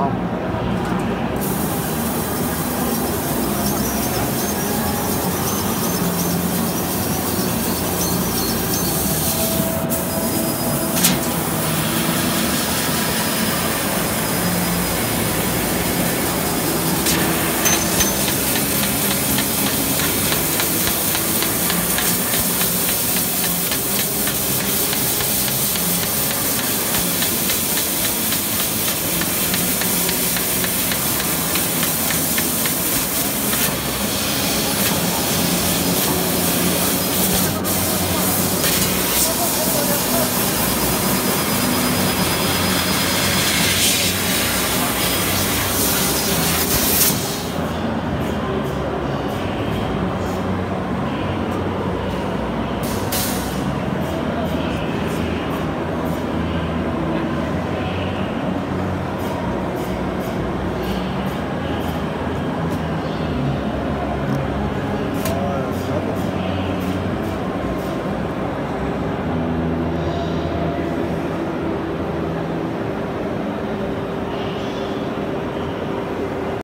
好。